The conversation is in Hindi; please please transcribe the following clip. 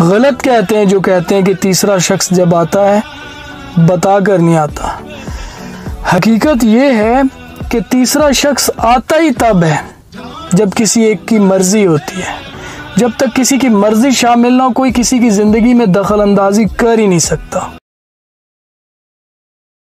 गलत कहते हैं, जो कहते हैं कि तीसरा शख्स जब आता है बता कर नहीं आता। हकीकत ये है कि तीसरा शख्स आता ही तब है, जब किसी एक की मर्ज़ी होती है। जब तक किसी की मर्ज़ी शामिल ना हो, कोई किसी की ज़िंदगी में दखल अंदाजी कर ही नहीं सकता।